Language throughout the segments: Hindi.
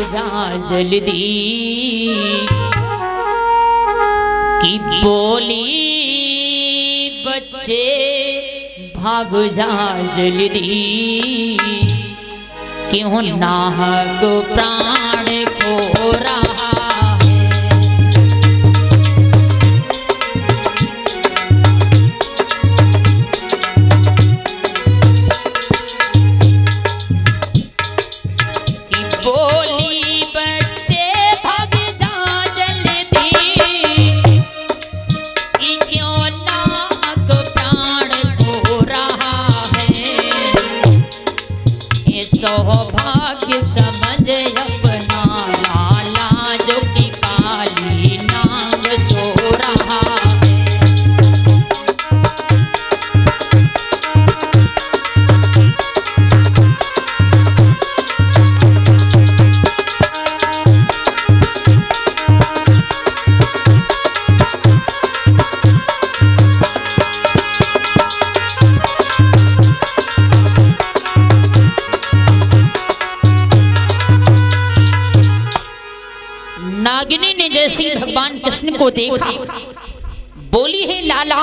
जा जल्दी। की बोली बच्चे भाग जा जल्दी। क्यों नाहक प्राण जैसे भगवान कृष्ण को देखा, बोली, है लाला,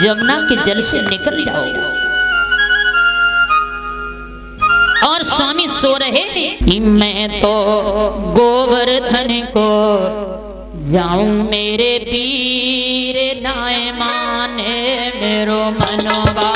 जमुना के जल से निकल जाओ। और स्वामी सो रहे कि मैं तो गोवर्धन को जाऊँ, मेरे पीर नाय माने मेरो मनोबा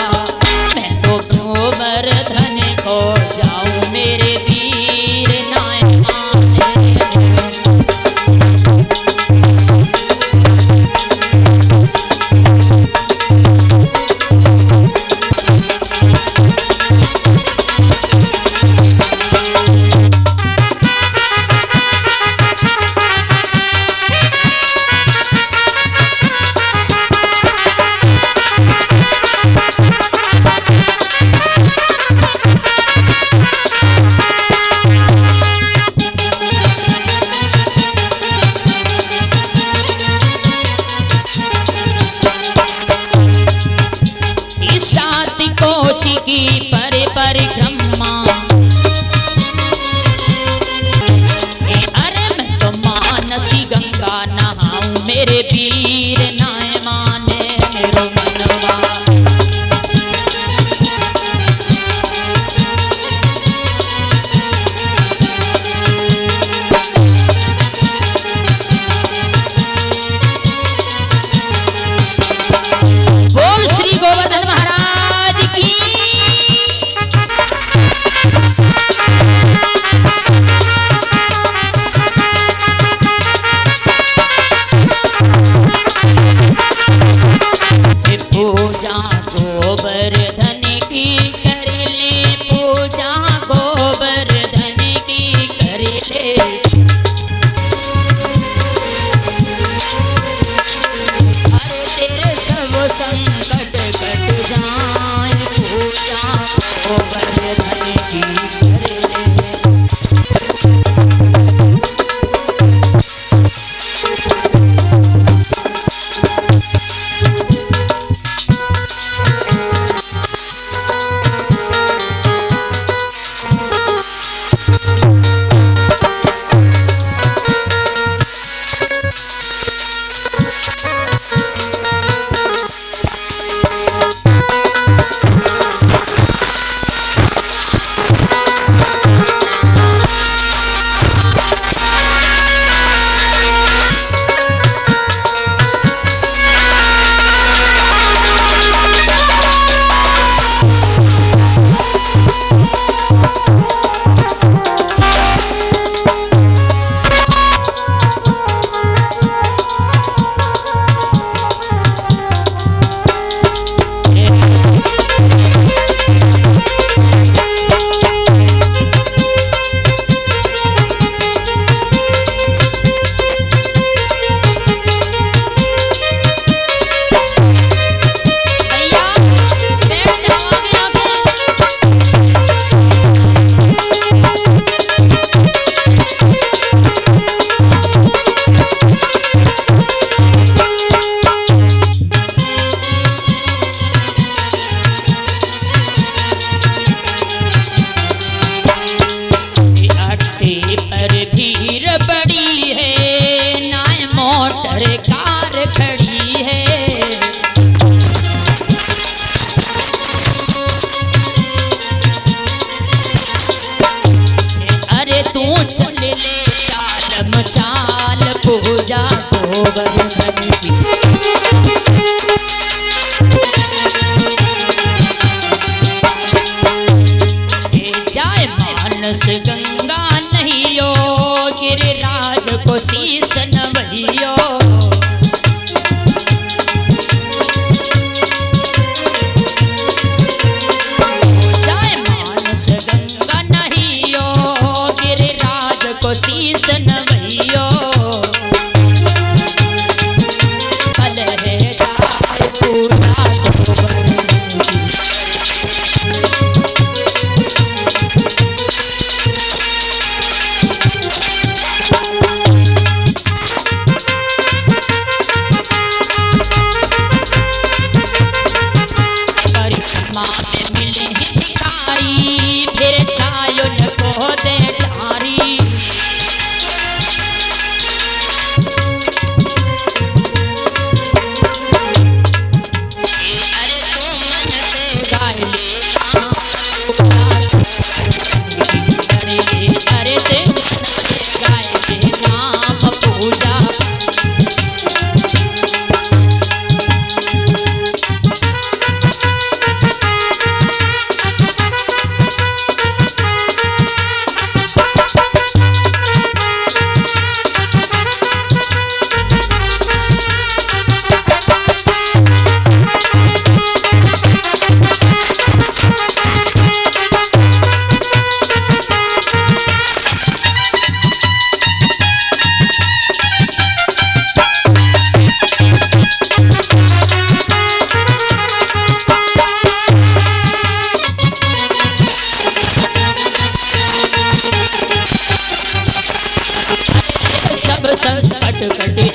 कटे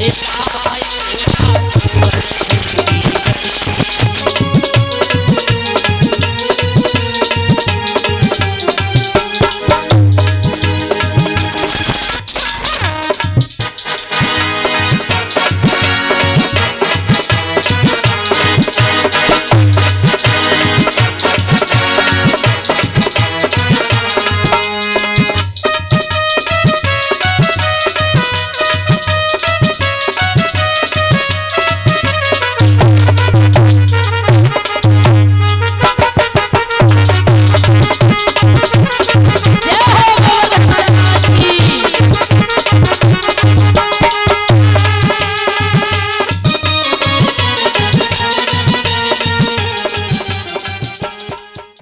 Hari Rai